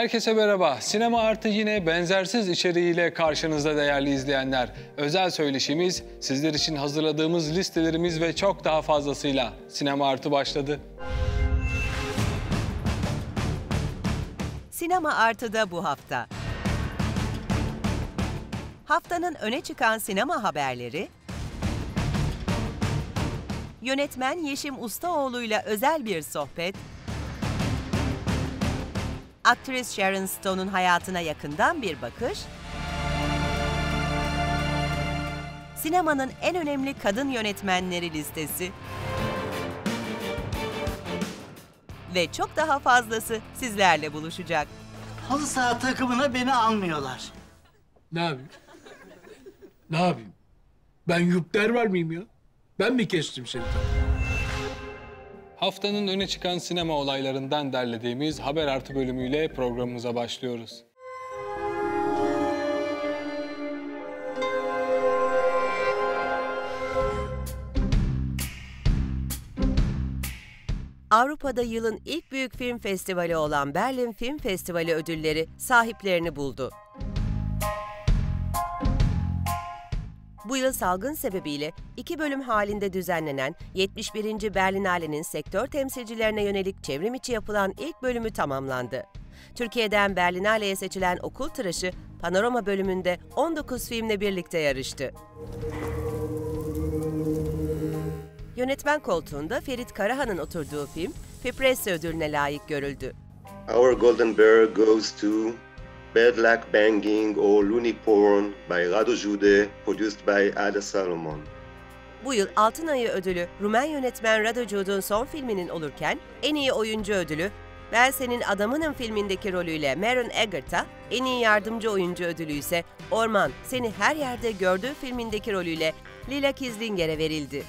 Herkese merhaba. Sinema Artı yine benzersiz içeriğiyle karşınızda değerli izleyenler. Özel söyleşimiz, sizler için hazırladığımız listelerimiz ve çok daha fazlasıyla Sinema Artı başladı. Sinema Artı'da bu hafta. Haftanın öne çıkan sinema haberleri, yönetmen Yeşim Ustaoğlu'yla özel bir sohbet, aktris Sharon Stone'un hayatına yakından bir bakış, sinemanın en önemli kadın yönetmenleri listesi ve çok daha fazlası sizlerle buluşacak. Halı saha takımına beni almıyorlar. Ne yapayım? Ne yapayım? Ben yükler var mıyım ya? Ben mi kestim seni? Haftanın öne çıkan sinema olaylarından derlediğimiz Haber Artı bölümüyle programımıza başlıyoruz. Avrupa'da yılın ilk büyük film festivali olan Berlin Film Festivali ödülleri sahiplerini buldu. Bu yıl salgın sebebiyle iki bölüm halinde düzenlenen 71. Berlinale'nin sektör temsilcilerine yönelik çevrim içi yapılan ilk bölümü tamamlandı. Türkiye'den Berlinale'ye seçilen Okul Tıraşı, Panorama bölümünde 19 filmle birlikte yarıştı. Yönetmen koltuğunda Ferit Karahan'ın oturduğu film, Fipresse ödülüne layık görüldü. Our golden bear goes to Bad Luck Banging or Looney Porn by Rado Jude, produced by Ada Salomon. Bu yıl Altın Ayı ödülü Rumen yönetmen Rado Jude'un son filminin olurken en iyi oyuncu ödülü Ben Senin Adamınım filmindeki rolüyle Maron Egert'a, en iyi yardımcı oyuncu ödülü ise Orman Seni Her Yerde Gördüğü filmindeki rolüyle Lila Kislinger'e verildi.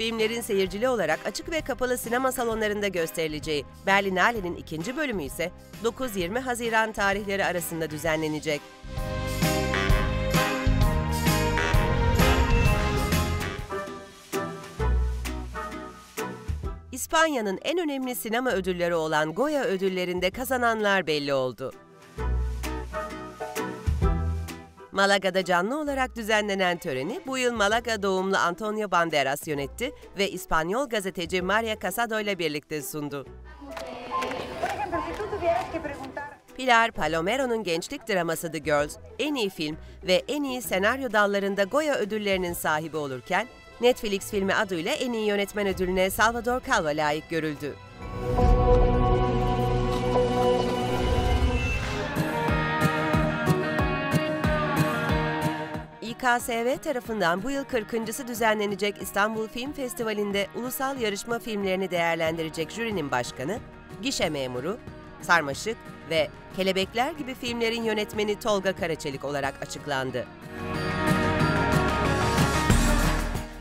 Filmlerin seyircili olarak açık ve kapalı sinema salonlarında gösterileceği Berlinale'nin ikinci bölümü ise 9-20 Haziran tarihleri arasında düzenlenecek. İspanya'nın en önemli sinema ödülleri olan Goya ödüllerinde kazananlar belli oldu. Malaga'da canlı olarak düzenlenen töreni bu yıl Malaga doğumlu Antonio Banderas yönetti ve İspanyol gazeteci Maria Casado ile birlikte sundu. Pilar Palomero'nun gençlik draması The Girls, en iyi film ve en iyi senaryo dallarında Goya ödüllerinin sahibi olurken, Netflix filmi adıyla en iyi yönetmen ödülüne Salvador Calva layık görüldü. İKSV tarafından bu yıl 40.sı düzenlenecek İstanbul Film Festivali'nde ulusal yarışma filmlerini değerlendirecek jürinin başkanı, gişe memuru, Sarmaşık ve Kelebekler gibi filmlerin yönetmeni Tolga Karaçelik olarak açıklandı.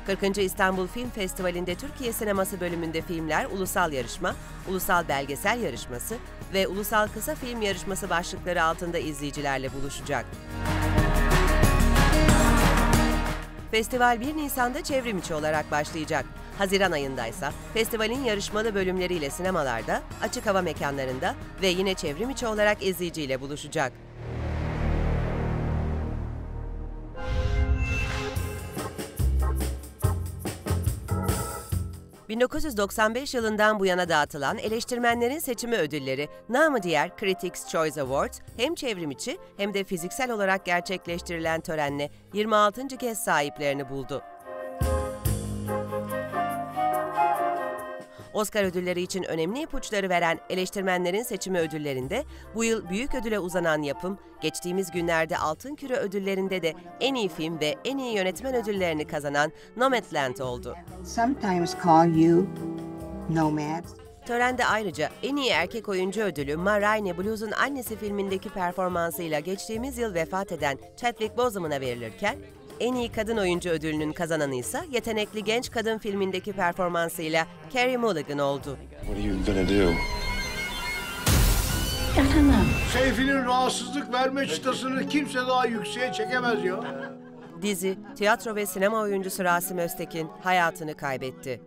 40. İstanbul Film Festivali'nde Türkiye Sineması bölümünde filmler Ulusal Yarışma, Ulusal Belgesel Yarışması ve Ulusal Kısa Film Yarışması başlıkları altında izleyicilerle buluşacak. Festival 1 Nisan'da çevrim içi olarak başlayacak. Haziran ayındaysa festivalin yarışmalı bölümleriyle sinemalarda, açık hava mekanlarında ve yine çevrim içi olarak izleyiciyle buluşacak. ...1995 yılından bu yana dağıtılan eleştirmenlerin seçimi ödülleri, namı diğer Critics' Choice Awards, hem çevrimiçi hem de fiziksel olarak gerçekleştirilen törenle 26. kez sahiplerini buldu. Oscar ödülleri için önemli ipuçları veren eleştirmenlerin seçimi ödüllerinde bu yıl büyük ödüle uzanan yapım, geçtiğimiz günlerde Altın Küre ödüllerinde de en iyi film ve en iyi yönetmen ödüllerini kazanan Nomadland oldu. sometimes call you nomads. Törende ayrıca en iyi erkek oyuncu ödülü Ma Rainey Blues'un annesi filmindeki performansıyla geçtiğimiz yıl vefat eden Chadwick Boseman'a verilirken, en iyi kadın oyuncu ödülünün kazananı ise yetenekli genç kadın filmindeki performansıyla Carey Mulligan oldu. What are you gonna do? Seyfi'nin rahatsızlık verme çıtasını kimse daha yükseğe çekemez ya. Dizi, tiyatro ve sinema oyuncusu Rasim Öztekin hayatını kaybetti.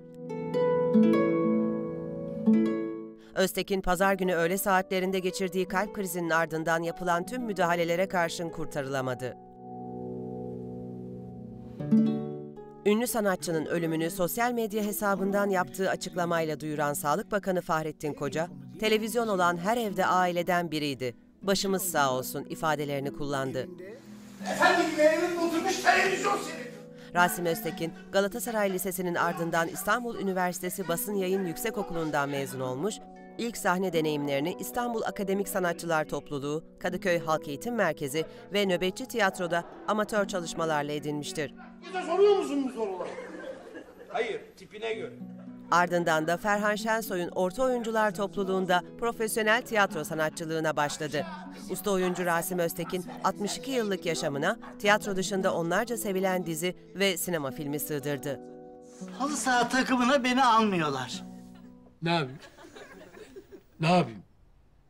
Öztekin pazar günü öğle saatlerinde geçirdiği kalp krizinin ardından yapılan tüm müdahalelere karşın kurtarılamadı. Ünlü sanatçının ölümünü sosyal medya hesabından yaptığı açıklamayla duyuran Sağlık Bakanı Fahrettin Koca, televizyon olan her evde aileden biriydi. Başımız sağ olsun ifadelerini kullandı. Efendim evimde oturmuş televizyon seyrediyor. Rasim Öztekin, Galatasaray Lisesi'nin ardından İstanbul Üniversitesi Basın Yayın Yüksekokulu'ndan mezun olmuş, ilk sahne deneyimlerini İstanbul Akademik Sanatçılar Topluluğu, Kadıköy Halk Eğitim Merkezi ve Nöbetçi Tiyatro'da amatör çalışmalarla edinmiştir. Bize soruyor musun bu soruları? Hayır, tipine göre. Ardından da Ferhan Şensoy'un Orta Oyuncular Topluluğu'nda profesyonel tiyatro sanatçılığına başladı. Usta oyuncu Rasim Öztekin, 62 yıllık yaşamına tiyatro dışında onlarca sevilen dizi ve sinema filmi sığdırdı. Halı saha takımına beni almıyorlar. Ne yapayım? Ne yapayım?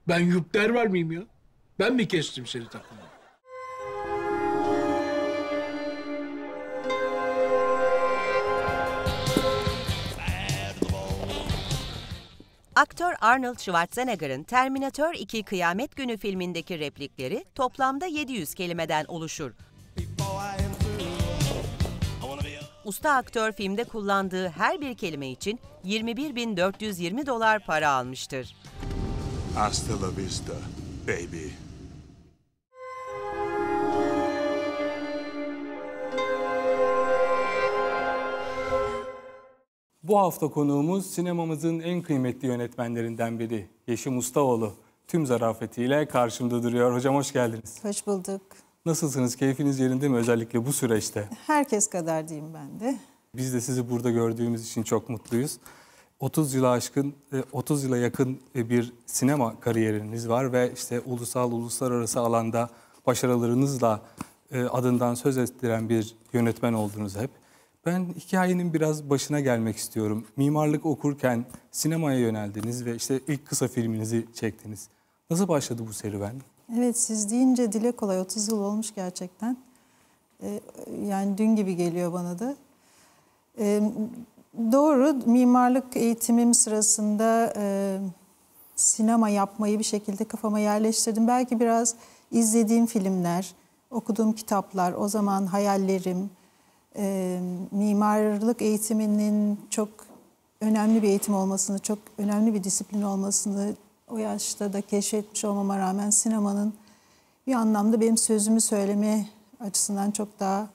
Ben yükler var mıyım ya? Ben mi kestim seni takımı? Aktör Arnold Schwarzenegger'ın Terminator 2 Kıyamet Günü filmindeki replikleri toplamda 700 kelimeden oluşur. Usta aktör filmde kullandığı her bir kelime için 21.420 dolar para almıştır. Hasta la vista, baby. Bu hafta konuğumuz sinemamızın en kıymetli yönetmenlerinden biri Yeşim Ustaoğlu. Tüm zarafetiyle karşımda duruyor. Hocam hoş geldiniz. Hoş bulduk. Nasılsınız? Keyfiniz yerinde mi özellikle bu süreçte? Herkes kadar diyeyim ben de. Biz de sizi burada gördüğümüz için çok mutluyuz. 30 yıla aşkın, e, 30 yıla yakın e, bir sinema kariyeriniz var ve işte ulusal, uluslararası alanda başarılarınızla e, adından söz ettiren bir yönetmen oldunuz hep. Ben hikayenin biraz başına gelmek istiyorum. Mimarlık okurken sinemaya yöneldiniz ve işte ilk kısa filminizi çektiniz. Nasıl başladı bu serüven? Evet siz deyince dile kolay 30 yıl olmuş gerçekten. Ee, yani dün gibi geliyor bana da. Ee, doğru mimarlık eğitimim sırasında e, sinema yapmayı bir şekilde kafama yerleştirdim. Belki biraz izlediğim filmler, okuduğum kitaplar, o zaman hayallerim, e, mimarlık eğitiminin çok önemli bir eğitim olmasını, çok önemli bir disiplin olmasını o yaşta da keşfetmiş olmama rağmen sinemanın bir anlamda benim sözümü söyleme açısından çok daha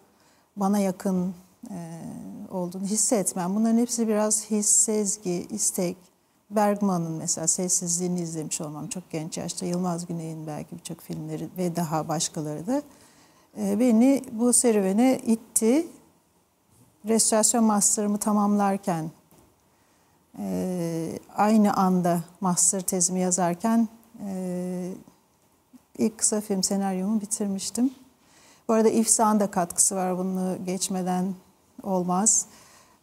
bana yakın e, olduğunu hissetmem. Bunların hepsi biraz his, sezgi, istek. Bergman'ın mesela Sessizliğini izlemiş olmam çok genç yaşta. Yılmaz Güney'in belki birçok filmleri ve daha başkaları da e, beni bu serüvene itti. Restorasyon master'ımı tamamlarken e, aynı anda master tezimi yazarken e, ilk kısa film senaryomu bitirmiştim. Bu arada İFSA'nın da katkısı var bunu geçmeden olmaz.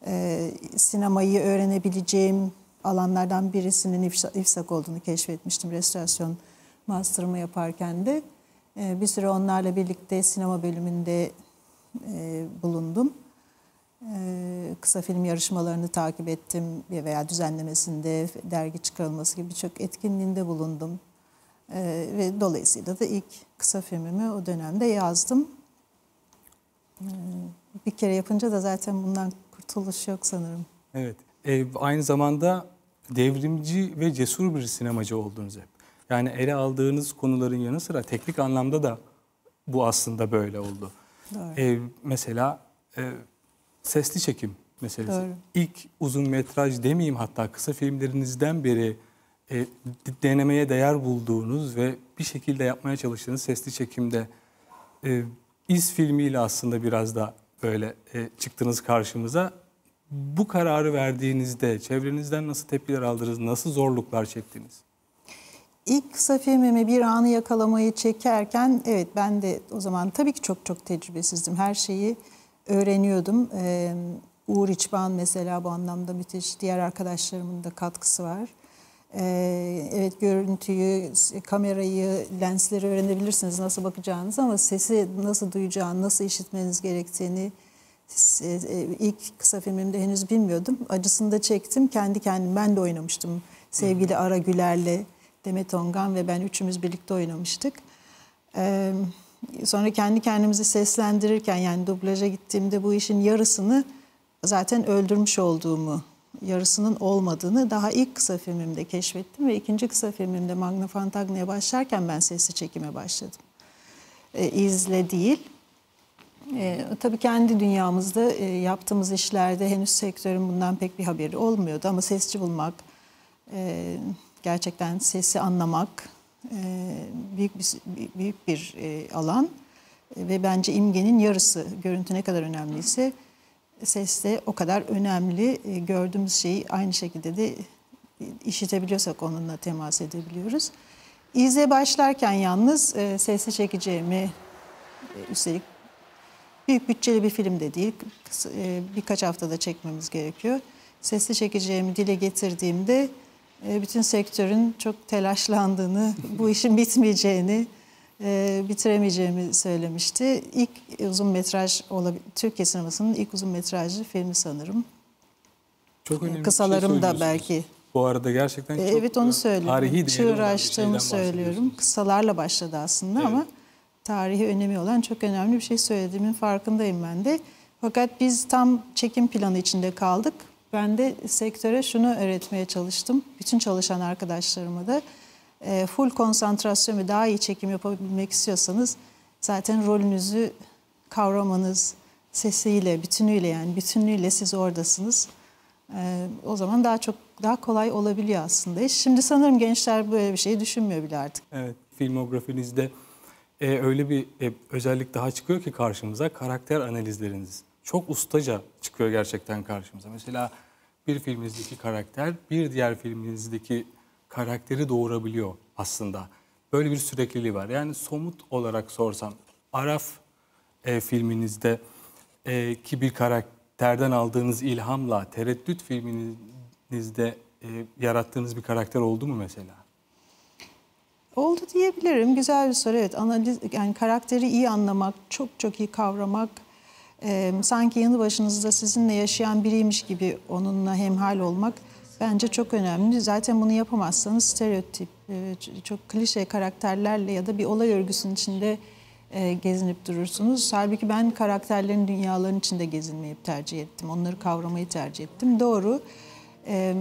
E, sinemayı öğrenebileceğim alanlardan birisinin İFSA, İFSAK olduğunu keşfetmiştim restorasyon master'ımı yaparken de. Bir süre onlarla birlikte sinema bölümünde bulundum. Ee, kısa film yarışmalarını takip ettim veya düzenlemesinde, dergi çıkarılması gibi birçok etkinliğinde bulundum. Ee, ve dolayısıyla da ilk kısa filmimi o dönemde yazdım. Ee, bir kere yapınca da zaten bundan kurtuluş yok sanırım. Evet. E, aynı zamanda devrimci ve cesur bir sinemacı oldunuz hep. Yani ele aldığınız konuların yanı sıra teknik anlamda da bu aslında böyle oldu. Doğru. E, mesela e, sesli çekim meselesi. Doğru. İlk uzun metraj demeyeyim hatta kısa filmlerinizden beri e, denemeye değer bulduğunuz ve bir şekilde yapmaya çalıştığınız sesli çekimde e, iz filmiyle aslında biraz da böyle e, çıktınız karşımıza. Bu kararı verdiğinizde çevrenizden nasıl tepkiler aldınız, nasıl zorluklar çektiniz? İlk kısa filmimi bir anı yakalamayı çekerken evet ben de o zaman tabii ki çok çok tecrübesizdim. Her şeyi öğreniyordum. Ee, Uğur İçban mesela bu anlamda müthiş. Diğer arkadaşlarımın da katkısı var. Ee, evet görüntüyü, kamerayı, lensleri öğrenebilirsiniz nasıl bakacağınız ama sesi nasıl duyacağını, nasıl işitmeniz gerektiğini ilk kısa filmimde henüz bilmiyordum. Acısını da çektim. Kendi kendim ben de oynamıştım Sevgili Ara Güler'le Demet Ongan ve ben üçümüz birlikte oynamıştık. Ee, sonra kendi kendimizi seslendirirken yani dublaja gittiğimde bu işin yarısını zaten öldürmüş olduğumu, yarısının olmadığını daha ilk kısa filmimde keşfettim ve ikinci kısa filmimde Magna Fantagna'ya başlarken ben sesli çekime başladım. Ee, izle değil. Ee, tabii kendi dünyamızda e, yaptığımız işlerde henüz sektörün bundan pek bir haberi olmuyordu ama sesçi bulmak, e, gerçekten sesi anlamak e, büyük bir büyük bir e, alan ve bence imgenin yarısı görüntü ne kadar önemliyse ses de o kadar önemli. E, gördüğümüz şeyi aynı şekilde de işitebiliyorsak onunla temas edebiliyoruz. İzle başlarken yalnız e, çekeceğimi e, üstelik büyük bütçeli bir film de değil. birkaç haftada çekmemiz gerekiyor. Sesli çekeceğimi dile getirdiğimde bütün sektörün çok telaşlandığını, bu işin bitmeyeceğini, e, bitiremeyeceğimi söylemişti. İlk uzun metraj olabil- Türkiye sinemasının ilk uzun metrajlı filmi sanırım. Çok önemli bir şey Kısalarım da söylüyorsunuz. belki. Bu arada gerçekten E, çok Evet onu e, söylüyorum. Çığır açtığımı söylüyorum. Kısalarla başladı aslında ama tarihi önemi olan çok önemli bir şey söylediğimin farkındayım ben de. Fakat biz tam çekim planı içinde kaldık. Ben de sektöre şunu öğretmeye çalıştım. Bütün çalışan arkadaşlarıma da e, full konsantrasyon ve daha iyi çekim yapabilmek istiyorsanız zaten rolünüzü kavramanız sesiyle, bütünüyle yani bütünlüğüyle siz oradasınız. Ee, o zaman daha çok daha kolay olabiliyor aslında. Şimdi sanırım gençler böyle bir şey düşünmüyor bile artık. Evet, filmografinizde e, öyle bir e, özellik daha çıkıyor ki karşımıza karakter analizleriniz. Çok ustaca çıkıyor gerçekten karşımıza. Mesela bir filminizdeki karakter bir diğer filminizdeki karakteri doğurabiliyor aslında. Böyle bir sürekliliği var. Yani somut olarak sorsam Araf e, filminizde e, ki bir karakterden aldığınız ilhamla Tereddüt filminizde e, yarattığınız bir karakter oldu mu mesela? Oldu diyebilirim. Güzel bir soru. Evet, analiz yani karakteri iyi anlamak, çok çok iyi kavramak, e, sanki yanı başınızda sizinle yaşayan biriymiş gibi onunla hemhal olmak bence çok önemli. Zaten bunu yapamazsanız stereotip, e, çok klişe karakterlerle ya da bir olay örgüsünün içinde e, gezinip durursunuz. Halbuki ben karakterlerin dünyaların içinde gezinmeyi tercih ettim. Onları kavramayı tercih ettim. Doğru. E,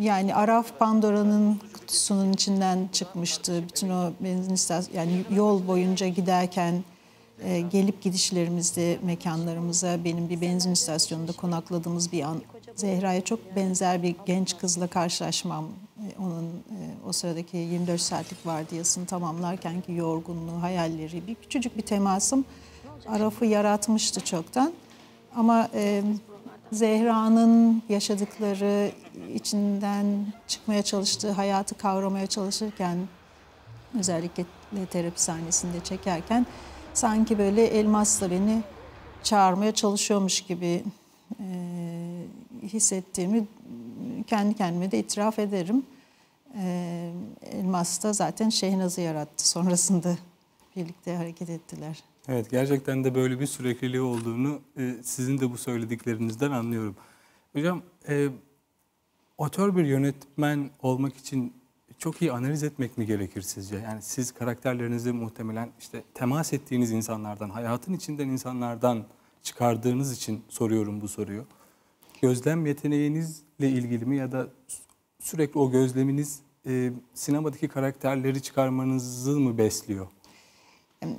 yani Araf Pandora'nın kutusunun içinden çıkmıştı. Bütün o benzin istasyonu yani yol boyunca giderken e, gelip gidişlerimizde mekanlarımıza benim bir benzin istasyonunda konakladığımız bir an Zehra'ya çok benzer bir genç kızla karşılaşmam e, onun e, o sıradaki 24 saatlik vardiyasını tamamlarken ki yorgunluğu, hayalleri bir küçücük bir temasım Araf'ı yaratmıştı çoktan. Ama e, Zehra'nın yaşadıkları, içinden çıkmaya çalıştığı hayatı kavramaya çalışırken özellikle terapi sahnesinde çekerken sanki böyle elmasla beni çağırmaya çalışıyormuş gibi e, hissettiğimi kendi kendime de itiraf ederim. E, elmas da zaten Şehnaz'ı yarattı. Sonrasında birlikte hareket ettiler. Evet gerçekten de böyle bir sürekliliği olduğunu e, sizin de bu söylediklerinizden anlıyorum. Hocam e, otör bir yönetmen olmak için çok iyi analiz etmek mi gerekir sizce? Yani siz karakterlerinizi muhtemelen işte temas ettiğiniz insanlardan, hayatın içinden insanlardan çıkardığınız için soruyorum bu soruyu. Gözlem yeteneğinizle ilgili mi ya da sürekli o gözleminiz e, sinemadaki karakterleri çıkarmanızı mı besliyor?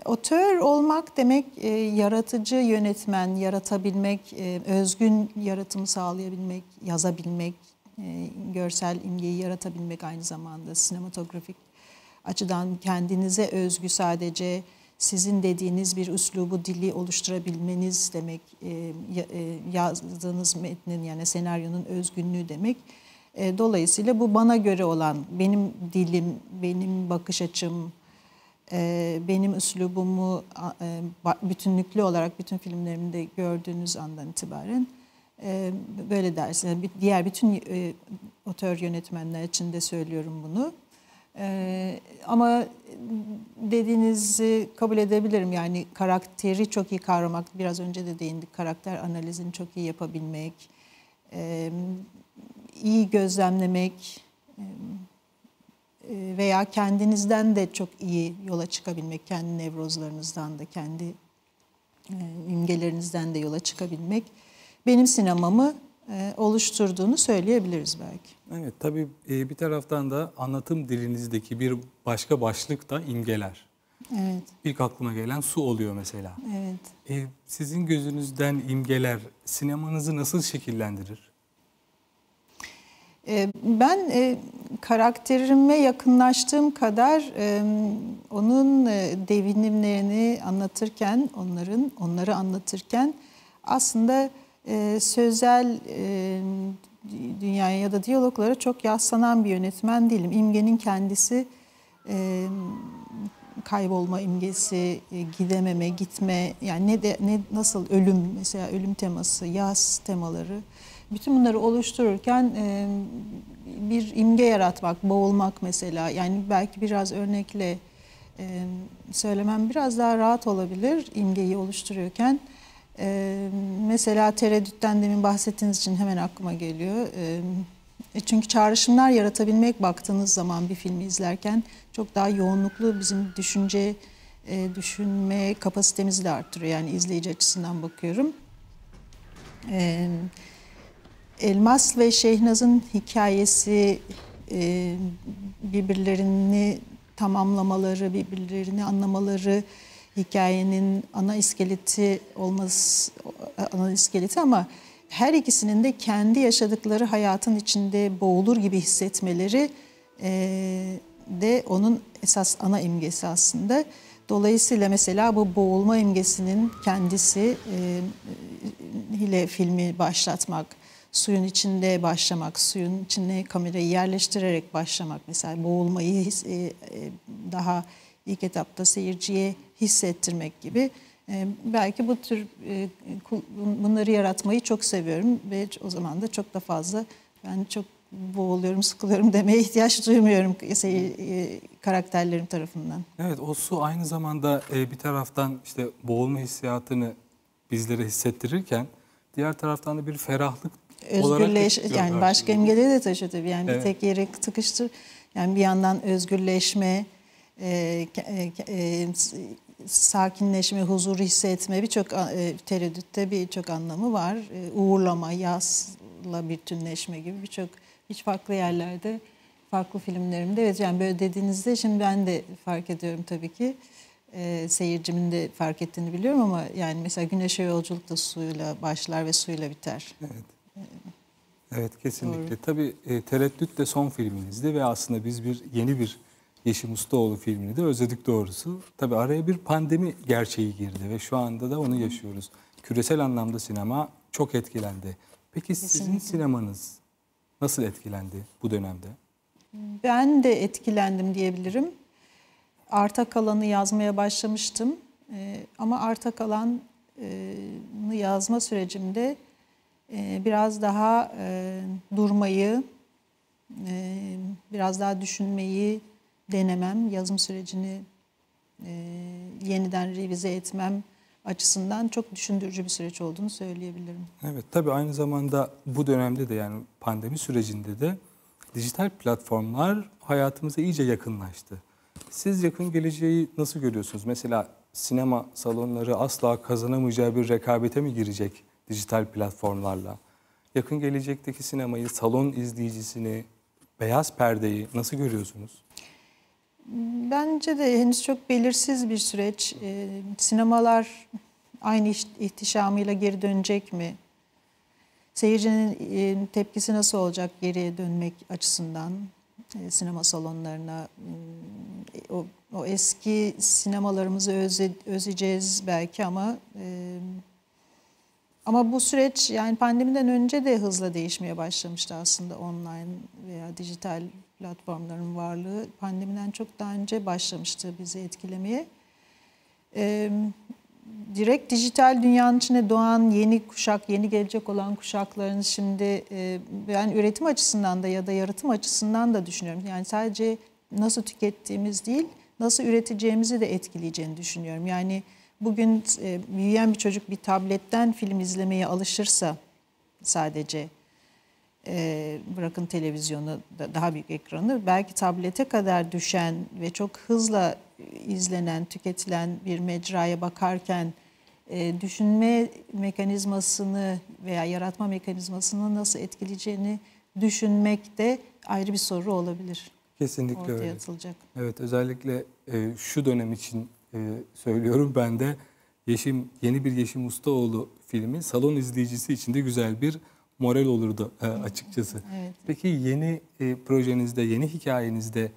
Otör olmak demek e, yaratıcı yönetmen, yaratabilmek, e, özgün yaratımı sağlayabilmek, yazabilmek, görsel imgeyi yaratabilmek aynı zamanda sinematografik açıdan kendinize özgü sadece sizin dediğiniz bir üslubu dili oluşturabilmeniz demek, e, e, yazdığınız metnin yani senaryonun özgünlüğü demek. E, dolayısıyla bu bana göre olan, benim dilim, benim bakış açım, benim üslubumu bütünlüklü olarak bütün filmlerimde gördüğünüz andan itibaren böyle dersiniz. Bir- Diğer bütün e, otör yönetmenler için de söylüyorum bunu. E, ama dediğinizi kabul edebilirim. Yani karakteri çok iyi kavramak, biraz önce de değindik, karakter analizini çok iyi yapabilmek, e, iyi gözlemlemek, e, veya kendinizden de çok iyi yola çıkabilmek, kendi nevrozlarınızdan da, kendi imgelerinizden de yola çıkabilmek benim sinemamı e, oluşturduğunu söyleyebiliriz belki. Evet tabii e, bir taraftan da anlatım dilinizdeki bir başka başlık da imgeler. Evet, İlk aklıma gelen su oluyor mesela. evet. E, sizin gözünüzden imgeler sinemanızı nasıl şekillendirir? Ben e, karakterime yakınlaştığım kadar e, onun e, devinimlerini anlatırken, onların onları anlatırken aslında e, sözel e, dünyaya ya da diyaloglara çok yaslanan bir yönetmen değilim. İmgenin kendisi e, kaybolma imgesi, e, gidememe, gitme, yani ne de ne nasıl ölüm mesela ölüm teması, yaz temaları bütün bunları oluştururken e, bir imge yaratmak, boğulmak mesela yani belki biraz örnekle e, söylemem biraz daha rahat olabilir imgeyi oluşturuyorken. E, mesela tereddütten demin bahsettiğiniz için hemen aklıma geliyor. E, e, çünkü çağrışımlar yaratabilmek baktığınız zaman bir filmi izlerken çok daha yoğunluklu bizim düşünce, e, düşünme kapasitemizi de arttırıyor. Yani izleyici açısından bakıyorum. E, Elmas ve Şehnaz'ın hikayesi e, birbirlerini tamamlamaları, birbirlerini anlamaları, hikayenin ana iskeleti olması, ana iskeleti ama her ikisinin de kendi yaşadıkları hayatın içinde boğulur gibi hissetmeleri e, de onun esas ana imgesi aslında. Dolayısıyla mesela bu boğulma imgesinin kendisi e, ile filmi başlatmak, suyun içinde başlamak, suyun içine kamerayı yerleştirerek başlamak mesela boğulmayı e, daha ilk etapta seyirciye hissettirmek gibi e, belki bu tür e, bunları yaratmayı çok seviyorum ve o zaman da çok da fazla ben çok boğuluyorum, sıkılıyorum demeye ihtiyaç duymuyorum e, karakterlerim tarafından. Evet o su aynı zamanda e, bir taraftan işte boğulma hissiyatını bizlere hissettirirken diğer taraftan da bir ferahlık özgürleş yani başka imgeleri de taşıyor tabii. Yani Evet. bir tek yere tıkıştır. Yani bir yandan özgürleşme, e, e, e, sakinleşme, huzur hissetme birçok e, tereddütte birçok anlamı var. E, uğurlama, yazla bütünleşme gibi birçok hiç farklı yerlerde farklı filmlerimde evet yani böyle dediğinizde şimdi ben de fark ediyorum tabii ki e, seyircimin de fark ettiğini biliyorum ama yani mesela Güneşe Yolculuk da suyla başlar ve suyla biter. Evet. Evet kesinlikle. Tabii e, Tereddüt de son filminizdi ve aslında biz bir yeni bir Yeşim Ustaoğlu filmini de özledik doğrusu. Tabii araya bir pandemi gerçeği girdi ve şu anda da onu yaşıyoruz. Küresel anlamda sinema çok etkilendi. Peki sizin sinemanız nasıl etkilendi bu dönemde? Ben de etkilendim diyebilirim. Arta kalanı yazmaya başlamıştım. Ee, ama arta kalanı yazma sürecimde e, biraz daha e, durmayı, e, biraz daha düşünmeyi denemem, yazım sürecini e, yeniden revize etmem açısından çok düşündürücü bir süreç olduğunu söyleyebilirim. Evet tabii aynı zamanda bu dönemde de yani pandemi sürecinde de dijital platformlar hayatımıza iyice yakınlaştı. Siz yakın geleceği nasıl görüyorsunuz? Mesela sinema salonları asla kazanamayacağı bir rekabete mi girecek dijital platformlarla? Yakın gelecekteki sinemayı, salon izleyicisini, beyaz perdeyi nasıl görüyorsunuz? Bence de henüz çok belirsiz bir süreç. Ee, sinemalar aynı iş- ihtişamıyla geri dönecek mi? Seyircinin e, tepkisi nasıl olacak geriye dönmek açısından e, sinema salonlarına? Hmm, O, o eski sinemalarımızı öze, özleyeceğiz belki ama e, ama bu süreç yani pandemiden önce de hızla değişmeye başlamıştı aslında online veya dijital platformların varlığı pandemiden çok daha önce başlamıştı bizi etkilemeye. Direkt dijital dünyanın içine doğan yeni kuşak, yeni gelecek olan kuşakların şimdi e, ben üretim açısından da ya da yaratım açısından da düşünüyorum. Yani sadece nasıl tükettiğimiz değil, nasıl üreteceğimizi de etkileyeceğini düşünüyorum. Yani bugün büyüyen bir çocuk bir tabletten film izlemeye alışırsa sadece e, bırakın televizyonu da daha büyük ekranı belki tablete kadar düşen ve çok hızla izlenen, tüketilen bir mecraya bakarken e, düşünme mekanizmasını veya yaratma mekanizmasını nasıl etkileyeceğini düşünmek de ayrı bir soru olabilir. Kesinlikle Ortaya öyle. atılacak. Evet özellikle e, şu dönem için e, söylüyorum ben de Yeşim yeni bir Yeşim Ustaoğlu filmi salon izleyicisi için de güzel bir moral olurdu e, açıkçası. Evet. Peki yeni e, projenizde, yeni hikayenizde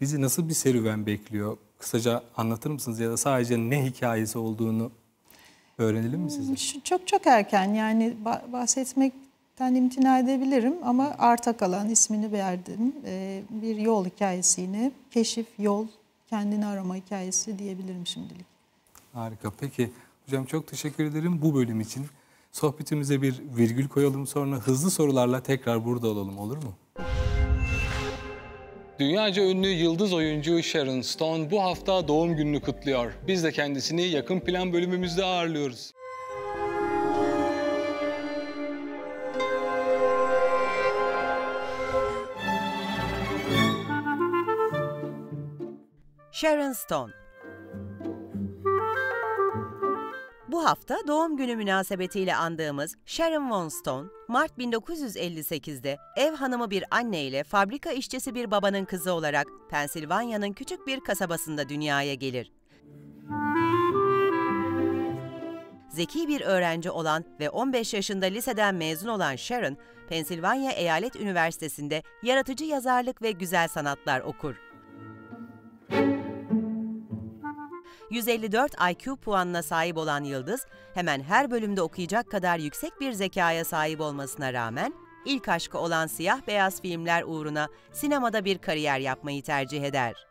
bizi nasıl bir serüven bekliyor? Kısaca anlatır mısınız ya da sadece ne hikayesi olduğunu öğrenelim mi sizin? Şu- Çok çok erken yani ba- bahsetmekten imtina edebilirim ama arta kalan ismini verdim. Ee, bir yol hikayesi yine. Keşif, yol, kendini arama hikayesi diyebilirim şimdilik. Harika. Peki hocam çok teşekkür ederim bu bölüm için. Sohbetimize bir virgül koyalım sonra hızlı sorularla tekrar burada olalım olur mu? Dünyaca ünlü yıldız oyuncu Sharon Stone bu hafta doğum gününü kutluyor. Biz de kendisini yakın plan bölümümüzde ağırlıyoruz. Sharon Stone Bu hafta doğum günü münasebetiyle andığımız Sharon Von Stone, Mart 1958'de ev hanımı bir anne ile fabrika işçisi bir babanın kızı olarak Pensilvanya'nın küçük bir kasabasında dünyaya gelir. Zeki bir öğrenci olan ve 15 yaşında liseden mezun olan Sharon, Pensilvanya Eyalet Üniversitesi'nde yaratıcı yazarlık ve güzel sanatlar okur. 154 IQ puanına sahip olan Yıldız, hemen her bölümde okuyacak kadar yüksek bir zekaya sahip olmasına rağmen, ilk aşkı olan siyah beyaz filmler uğruna sinemada bir kariyer yapmayı tercih eder.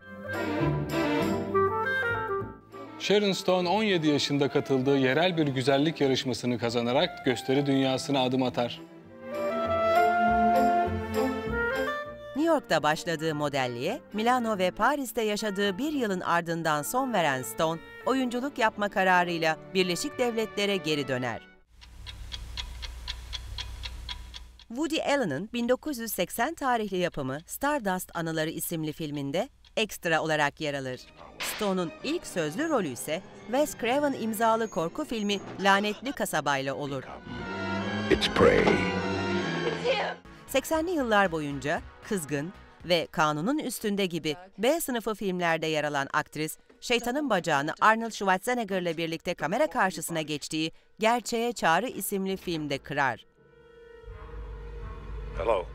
Sharon Stone 17 yaşında katıldığı yerel bir güzellik yarışmasını kazanarak gösteri dünyasına adım atar. New York'ta başladığı modelliğe, Milano ve Paris'te yaşadığı bir yılın ardından son veren Stone, oyunculuk yapma kararıyla Birleşik Devletlere geri döner. Woody Allen'ın 1980 tarihli yapımı Stardust Anıları isimli filminde ekstra olarak yer alır. Stone'un ilk sözlü rolü ise Wes Craven imzalı korku filmi Lanetli Kasabayla olur. It's prey. 80'li yıllar boyunca Kızgın ve Kanunun Üstünde gibi B sınıfı filmlerde yer alan aktris, Şeytanın Bacağını Arnold Schwarzenegger'le birlikte kamera karşısına geçtiği Gerçeğe Çağrı isimli filmde kırar. Hello.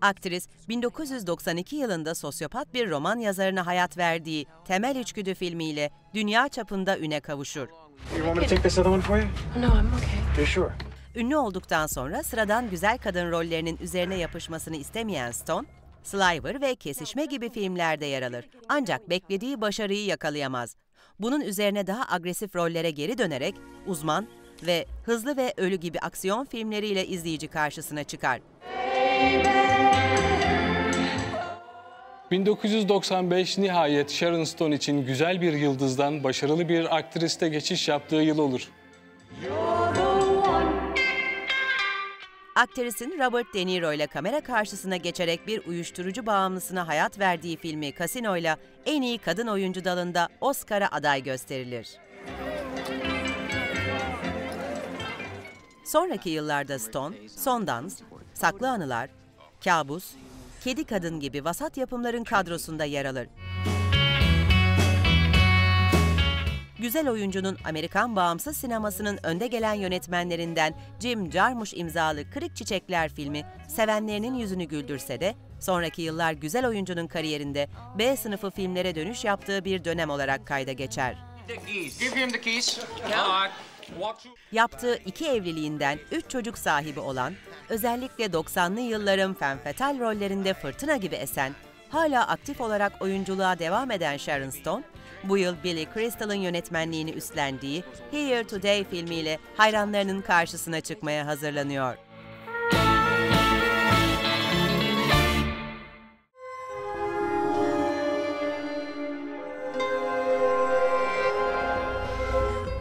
Aktris, 1992 yılında sosyopat bir roman yazarına hayat verdiği Temel İçgüdü filmiyle dünya çapında üne kavuşur. You want me to take this other one for you? No, I'm okay. You're sure? Ünlü olduktan sonra sıradan güzel kadın rollerinin üzerine yapışmasını istemeyen Stone, Sliver ve Kesişme gibi filmlerde yer alır. Ancak beklediği başarıyı yakalayamaz. Bunun üzerine daha agresif rollere geri dönerek uzman ve Hızlı ve Ölü gibi aksiyon filmleriyle izleyici karşısına çıkar. 1995 nihayet Sharon Stone için güzel bir yıldızdan başarılı bir aktriste geçiş yaptığı yıl olur. Aktrisin Robert De Niro ile kamera karşısına geçerek bir uyuşturucu bağımlısına hayat verdiği filmi Casino ile en iyi kadın oyuncu dalında Oscar'a aday gösterilir. Sonraki yıllarda Stone, Son Dans, Saklı Anılar, Kabus, Kedi Kadın gibi vasat yapımların kadrosunda yer alır. Güzel oyuncunun Amerikan bağımsız sinemasının önde gelen yönetmenlerinden Jim Jarmusch imzalı Kırık Çiçekler filmi sevenlerinin yüzünü güldürse de sonraki yıllar güzel oyuncunun kariyerinde B sınıfı filmlere dönüş yaptığı bir dönem olarak kayda geçer. Yaptığı iki evliliğinden üç çocuk sahibi olan, özellikle 90'lı yılların fenfatal rollerinde fırtına gibi esen, hala aktif olarak oyunculuğa devam eden Sharon Stone, bu yıl Billy Crystal'ın yönetmenliğini üstlendiği Here Today filmiyle hayranlarının karşısına çıkmaya hazırlanıyor.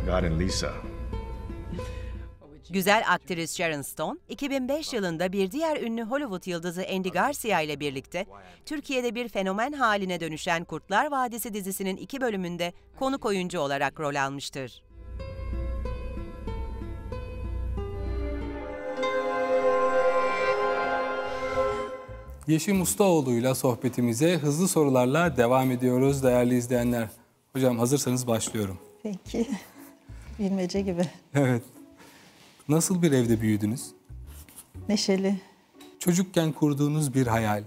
God and Lisa. Güzel aktris Sharon Stone, 2005 yılında bir diğer ünlü Hollywood yıldızı Andy Garcia ile birlikte Türkiye'de bir fenomen haline dönüşen Kurtlar Vadisi dizisinin iki bölümünde konuk oyuncu olarak rol almıştır. Yeşim Ustaoğlu'yla sohbetimize hızlı sorularla devam ediyoruz değerli izleyenler. Hocam hazırsanız başlıyorum. Peki. Bilmece gibi. Evet. Nasıl bir evde büyüdünüz? Neşeli. Çocukken kurduğunuz bir hayal.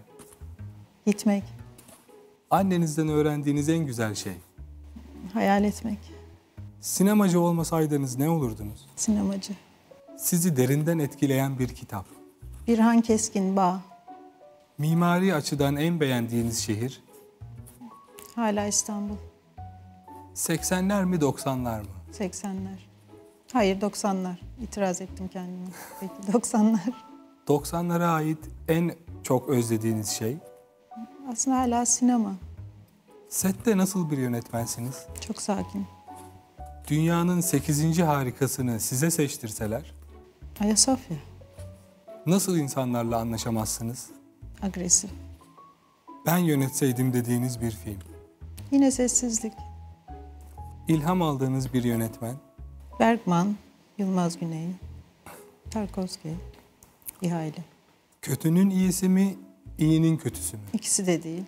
Gitmek. Annenizden öğrendiğiniz en güzel şey. Hayal etmek. Sinemacı olmasaydınız ne olurdunuz? Sinemacı. Sizi derinden etkileyen bir kitap. Birhan Keskin Bağ. Mimari açıdan en beğendiğiniz şehir? Hala İstanbul. 80'ler mi 90'lar mı? 80'ler. Hayır 90'lar. İtiraz ettim kendime. Peki 90'lar. 90'lara ait en çok özlediğiniz şey? Aslında hala sinema. Sette nasıl bir yönetmensiniz? Çok sakin. Dünyanın 8. harikasını size seçtirseler Ayasofya. nasıl insanlarla anlaşamazsınız? Agresif. Ben yönetseydim dediğiniz bir film. Yine sessizlik. İlham aldığınız bir yönetmen. Bergman, Yılmaz Güney, Tarkovski, İhale. Kötünün iyisi mi, iyinin kötüsü mü? İkisi de değil.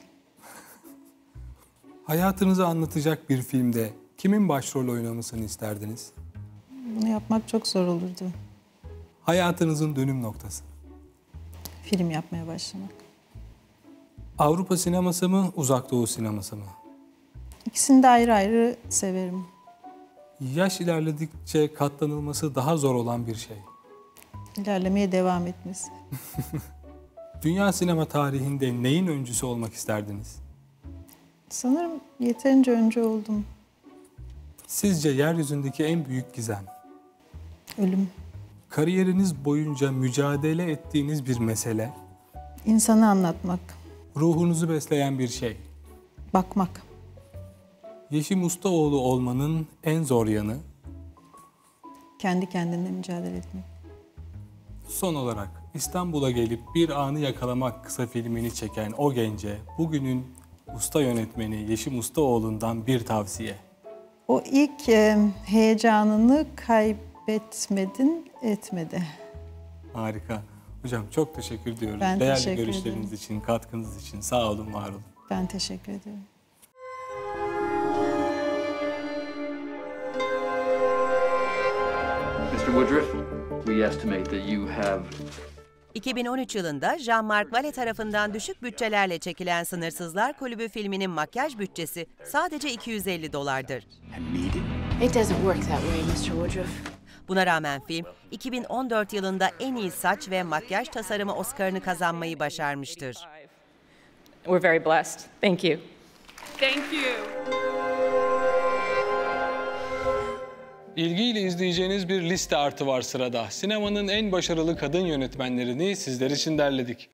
Hayatınızı anlatacak bir filmde kimin başrol oynamasını isterdiniz? Bunu yapmak çok zor olurdu. Hayatınızın dönüm noktası. Film yapmaya başlamak. Avrupa sineması mı, uzak doğu sineması mı? İkisini de ayrı ayrı severim. Yaş ilerledikçe katlanılması daha zor olan bir şey. İlerlemeye devam etmesi. Dünya sinema tarihinde neyin öncüsü olmak isterdiniz? Sanırım yeterince önce oldum. Sizce yeryüzündeki en büyük gizem? Ölüm. Kariyeriniz boyunca mücadele ettiğiniz bir mesele, İnsanı anlatmak, ruhunuzu besleyen bir şey. bakmak. Yeşim Ustaoğlu olmanın en zor yanı, Kendi kendine mücadele etmek. son olarak İstanbul'a gelip bir anı yakalamak kısa filmini çeken o gence bugünün usta yönetmeni Yeşim Ustaoğlu'ndan bir tavsiye. O ilk e, heyecanını kaybetmedin, etmedi. Harika. Hocam çok teşekkür ediyoruz. Ben Değerli teşekkür görüşleriniz ederim. için, katkınız için sağ olun, var olun. Ben teşekkür ederim. Woodruff, we estimate that you have 2013 yılında Jean-Marc Vallée tarafından düşük bütçelerle çekilen Sınırsızlar Kulübü filminin makyaj bütçesi sadece 250 dolardır. It doesn't work that way, Mr. Woodruff. Buna rağmen film 2014 yılında en iyi saç ve makyaj tasarımı Oscar'ını kazanmayı başarmıştır. We're very blessed. Thank you. Thank you. İlgiyle izleyeceğiniz bir liste artı var sırada. Sinemanın en başarılı kadın yönetmenlerini sizler için derledik.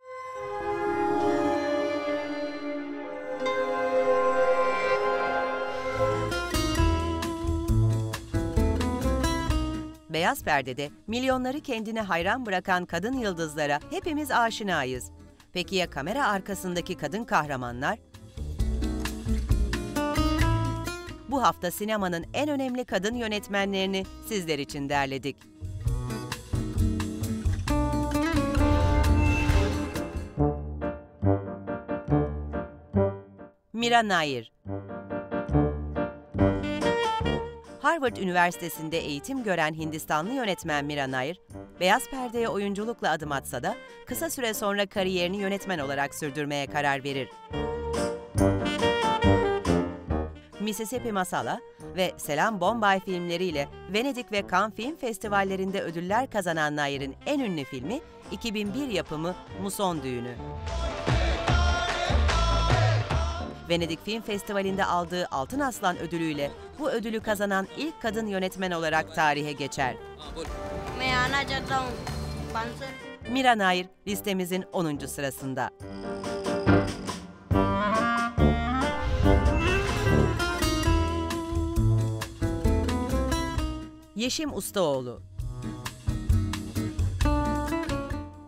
Beyaz Perde'de milyonları kendine hayran bırakan kadın yıldızlara hepimiz aşinayız. Peki ya kamera arkasındaki kadın kahramanlar? Bu hafta sinemanın en önemli kadın yönetmenlerini sizler için derledik. Mira Nair Harvard Üniversitesi'nde eğitim gören Hindistanlı yönetmen Mira Nair, beyaz perdeye oyunculukla adım atsa da kısa süre sonra kariyerini yönetmen olarak sürdürmeye karar verir. Mississippi Masala ve Selam Bombay filmleriyle Venedik ve Cannes Film Festivallerinde ödüller kazanan Nair'in en ünlü filmi 2001 yapımı Muson Düğünü. Venedik Film Festivali'nde aldığı Altın Aslan ödülüyle bu ödülü kazanan ilk kadın yönetmen olarak tarihe geçer. Mira Nair listemizin 10. sırasında. Yeşim Ustaoğlu.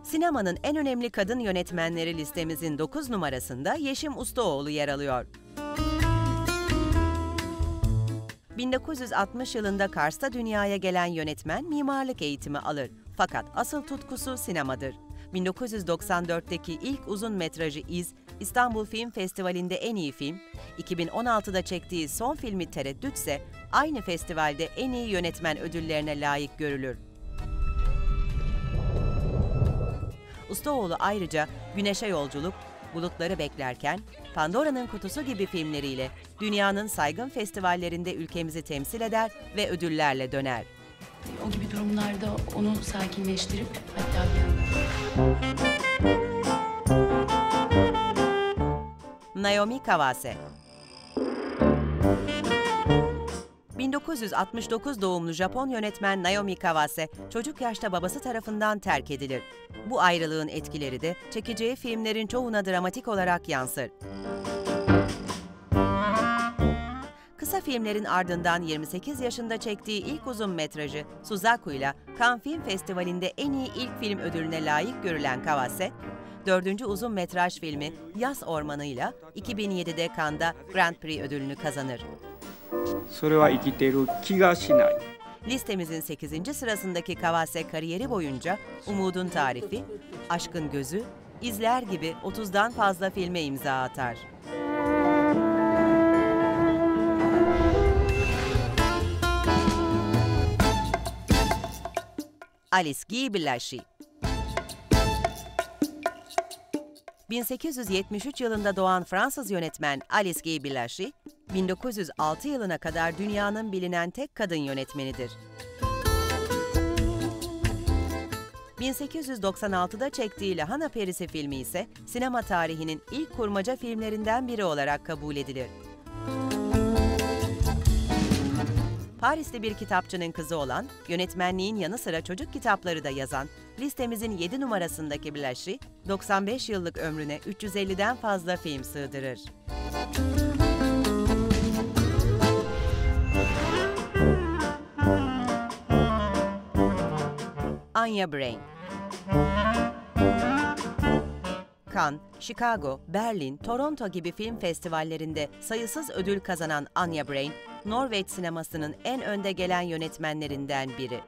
Sinemanın en önemli kadın yönetmenleri listemizin 9 numarasında Yeşim Ustaoğlu yer alıyor. 1960 yılında Kars'ta dünyaya gelen yönetmen mimarlık eğitimi alır. Fakat asıl tutkusu sinemadır. 1994'teki ilk uzun metrajı İz, İstanbul Film Festivali'nde en iyi film, 2016'da çektiği son filmi Tereddüt ise aynı festivalde en iyi yönetmen ödüllerine layık görülür. Ustaoğlu ayrıca Güneşe Yolculuk, Bulutları Beklerken, Pandora'nın Kutusu gibi filmleriyle dünyanın saygın festivallerinde ülkemizi temsil eder ve ödüllerle döner. O gibi durumlarda onu sakinleştirip hatta bir Naomi Kawase 1969 doğumlu Japon yönetmen Naomi Kawase, çocuk yaşta babası tarafından terk edilir. Bu ayrılığın etkileri de çekeceği filmlerin çoğuna dramatik olarak yansır. Kısa filmlerin ardından 28 yaşında çektiği ilk uzun metrajı Suzaku ile Cannes Film Festivali'nde en iyi ilk film ödülüne layık görülen Kawase, Dördüncü uzun metraj filmi Yaz Ormanı'yla 2007'de Cannes'da Grand Prix ödülünü kazanır. Listemizin 8. sırasındaki Kawase kariyeri boyunca Umudun Tarifi, Aşkın Gözü, İzler gibi 30'dan fazla filme imza atar. Alice Gibilashi 1873 yılında doğan Fransız yönetmen Alice Guy Blanchy, 1906 yılına kadar dünyanın bilinen tek kadın yönetmenidir. 1896'da çektiği Lahana Perisi filmi ise sinema tarihinin ilk kurmaca filmlerinden biri olarak kabul edilir. Paris'te bir kitapçının kızı olan, yönetmenliğin yanı sıra çocuk kitapları da yazan, listemizin 7 numarasındaki Blanchy, 95 yıllık ömrüne 350'den fazla film sığdırır. Anya Brain Cannes, Chicago, Berlin, Toronto gibi film festivallerinde sayısız ödül kazanan Anya Brain, Norveç sinemasının en önde gelen yönetmenlerinden biri.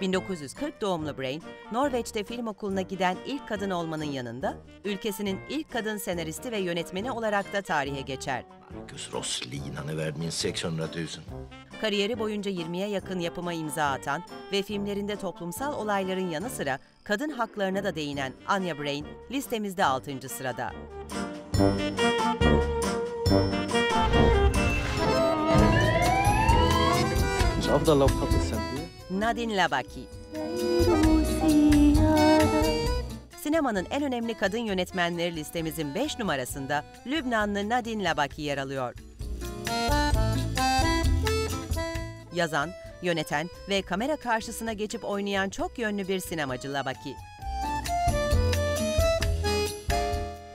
1940 doğumlu Brain, Norveç'te film okuluna giden ilk kadın olmanın yanında, ülkesinin ilk kadın senaristi ve yönetmeni olarak da tarihe geçer. Marcus Roslin, han är värd minst 600 000. Kariyeri boyunca 20'ye yakın yapıma imza atan ve filmlerinde toplumsal olayların yanı sıra kadın haklarına da değinen Anya Brain listemizde 6. sırada. مش افضل لو بخط السنتين Nadine Labaki Sinemanın en önemli kadın yönetmenleri listemizin 5 numarasında Lübnanlı Nadine Labaki yer alıyor. Yazan, yöneten ve kamera karşısına geçip oynayan çok yönlü bir sinemacı Labaki.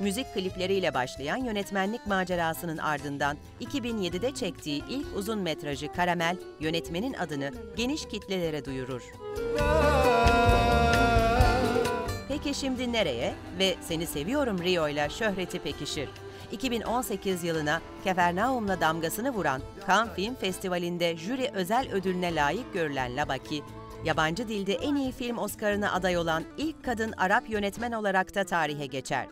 Müzik klipleriyle başlayan yönetmenlik macerasının ardından 2007'de çektiği ilk uzun metrajı Karamel, yönetmenin adını geniş kitlelere duyurur. Peki şimdi nereye ve Seni Seviyorum Rio ile şöhreti pekişir. 2018 yılına Kefernaum'la damgasını vuran Cannes Film Festivali'nde jüri özel ödülüne layık görülen Labaki, yabancı dilde en iyi film Oscar'ına aday olan ilk kadın Arap yönetmen olarak da tarihe geçer.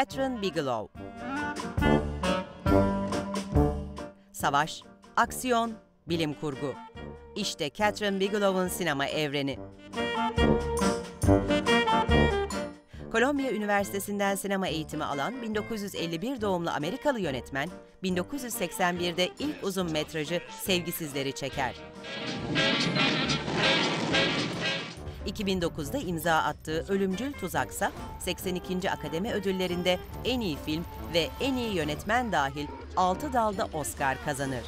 Catherine Bigelow Savaş, aksiyon, bilim kurgu. İşte Catherine Bigelow'un sinema evreni. Kolombiya Üniversitesi'nden sinema eğitimi alan 1951 doğumlu Amerikalı yönetmen, 1981'de ilk uzun metrajı Sevgisizleri çeker. 2009'da imza attığı Ölümcül Tuzaksa, 82. Akademi Ödülleri'nde en iyi film ve en iyi yönetmen dahil 6 dalda Oscar kazanır.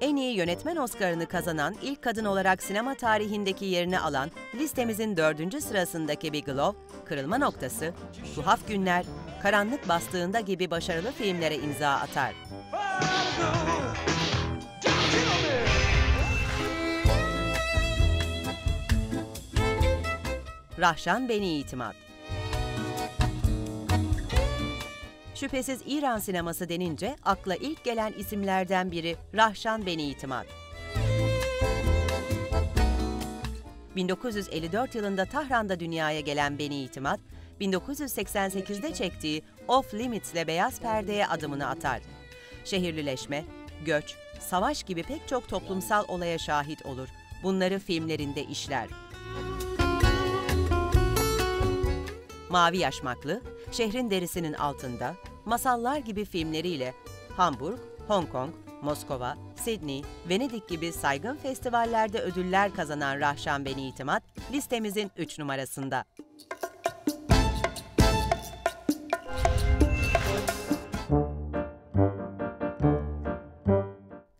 En iyi yönetmen Oscar'ını kazanan ilk kadın olarak sinema tarihindeki yerini alan listemizin dördüncü sırasındaki Big Love, Kırılma Noktası, Tuhaf Günler, Karanlık Bastığında gibi başarılı filmlere imza atar. Rahşan Beni İtimat Şüphesiz İran sineması denince akla ilk gelen isimlerden biri Rahşan Beni İtimat. 1954 yılında Tahran'da dünyaya gelen Beni İtimat, 1988'de çektiği Off Limits'le beyaz perdeye adımını atar. Şehirlileşme, göç, savaş gibi pek çok toplumsal olaya şahit olur. Bunları filmlerinde işler. Mavi Yaşmaklı, Şehrin Derisinin Altında, Masallar gibi filmleriyle Hamburg, Hong Kong, Moskova, Sydney, Venedik gibi saygın festivallerde ödüller kazanan Rahşan Beni İtimat listemizin 3 numarasında.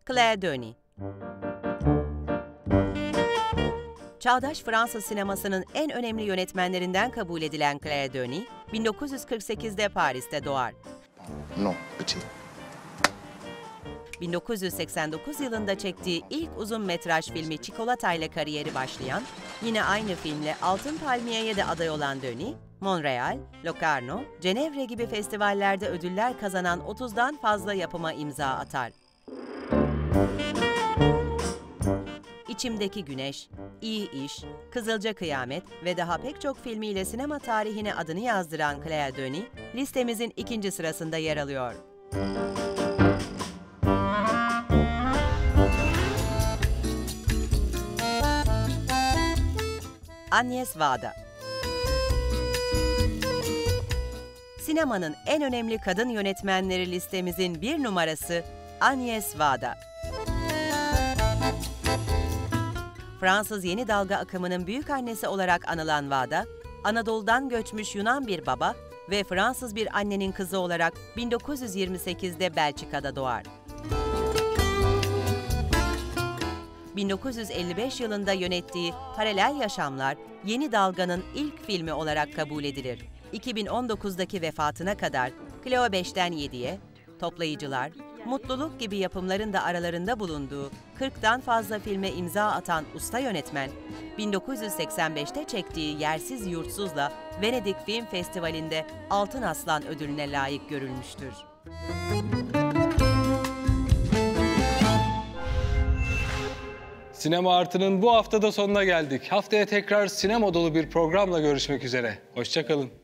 Claire Denis Çağdaş Fransız sinemasının en önemli yönetmenlerinden kabul edilen Claire Denis, 1948'de Paris'te doğar. Non, petit. 1989 yılında çektiği ilk uzun metraj filmi Çikolata ile kariyeri başlayan, yine aynı filmle Altın Palmiye'ye de aday olan Denis, Montreal, Locarno, Cenevre gibi festivallerde ödüller kazanan 30'dan fazla yapıma imza atar. İçimdeki Güneş, İyi İş, Kızılca Kıyamet ve daha pek çok filmiyle sinema tarihine adını yazdıran Claire Denis, listemizin ikinci sırasında yer alıyor. Agnes Varda Sinemanın en önemli kadın yönetmenleri listemizin bir numarası Agnes Varda. Fransız yeni dalga akımının büyük annesi olarak anılan Vada, Anadolu'dan göçmüş Yunan bir baba ve Fransız bir annenin kızı olarak 1928'de Belçika'da doğar. 1955 yılında yönettiği Paralel Yaşamlar, Yeni Dalga'nın ilk filmi olarak kabul edilir. 2019'daki vefatına kadar Cleo 5'ten 7'ye, Toplayıcılar, Mutluluk gibi yapımların da aralarında bulunduğu 40'tan fazla filme imza atan usta yönetmen, 1985'te çektiği Yersiz Yurtsuz'la Venedik Film Festivali'nde Altın Aslan ödülüne layık görülmüştür. Sinema Artı'nın bu haftada sonuna geldik. Haftaya tekrar sinema dolu bir programla görüşmek üzere. Hoşçakalın.